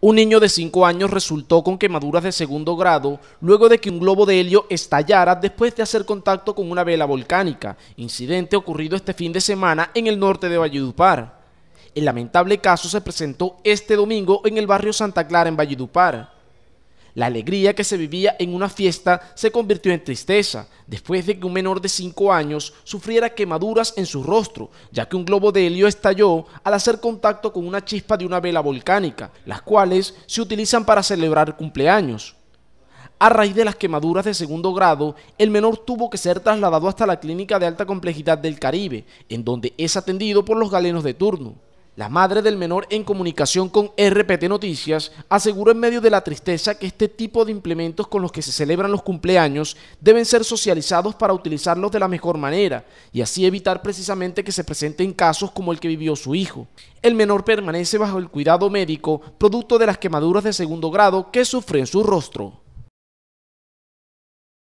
Un niño de 5 años resultó con quemaduras de segundo grado luego de que un globo de helio estallara después de hacer contacto con una vela volcánica, incidente ocurrido este fin de semana en el norte de Valledupar. El lamentable caso se presentó este domingo en el barrio Santa Clara en Valledupar. La alegría que se vivía en una fiesta se convirtió en tristeza después de que un menor de 5 años sufriera quemaduras en su rostro, ya que un globo de helio estalló al hacer contacto con una chispa de una vela volcánica, las cuales se utilizan para celebrar cumpleaños. A raíz de las quemaduras de segundo grado, el menor tuvo que ser trasladado hasta la clínica de alta complejidad del Caribe, en donde es atendido por los galenos de turno. La madre del menor en comunicación con RPT Noticias aseguró en medio de la tristeza que este tipo de implementos con los que se celebran los cumpleaños deben ser socializados para utilizarlos de la mejor manera y así evitar precisamente que se presenten casos como el que vivió su hijo. El menor permanece bajo el cuidado médico producto de las quemaduras de segundo grado que sufre en su rostro.